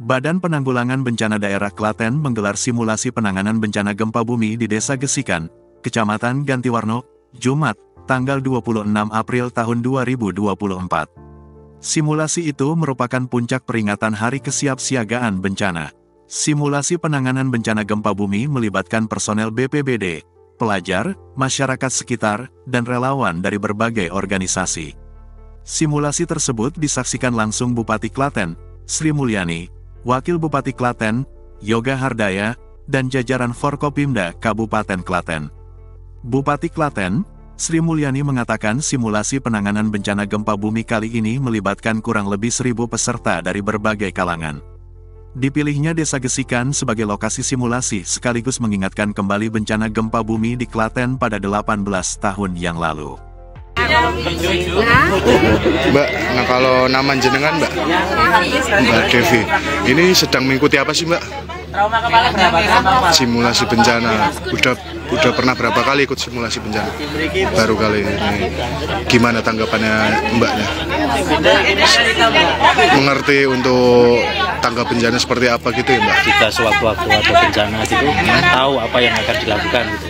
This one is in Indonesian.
Badan Penanggulangan Bencana Daerah Klaten menggelar simulasi penanganan bencana gempa bumi di Desa Gesikan, Kecamatan Gantiwarno, Jumat, tanggal 26 April tahun 2024. Simulasi itu merupakan puncak peringatan Hari Kesiapsiagaan Bencana. Simulasi penanganan bencana gempa bumi melibatkan personel BPBD, pelajar, masyarakat sekitar, dan relawan dari berbagai organisasi. Simulasi tersebut disaksikan langsung Bupati Klaten, Sri Mulyani, Wakil Bupati Klaten, Yoga Hardaya, dan jajaran Forkopimda Kabupaten Klaten. Bupati Klaten, Sri Mulyani mengatakan simulasi penanganan bencana gempa bumi kali ini melibatkan kurang lebih seribu peserta dari berbagai kalangan. Dipilihnya Desa Gesikan sebagai lokasi simulasi sekaligus mengingatkan kembali bencana gempa bumi di Klaten pada 18 tahun yang lalu. Mbak, nah kalau nama jenengan Mbak? Mbak Devi. Ini sedang mengikuti apa sih Mbak? Simulasi bencana. Udah udah pernah berapa kali ikut simulasi bencana? Baru kali ini. Gimana tanggapannya Mbaknya? Mengerti untuk tanggap bencana seperti apa gitu ya Mbak? Jika sewaktu-waktu ada bencana gitu, tahu apa yang akan dilakukan gitu.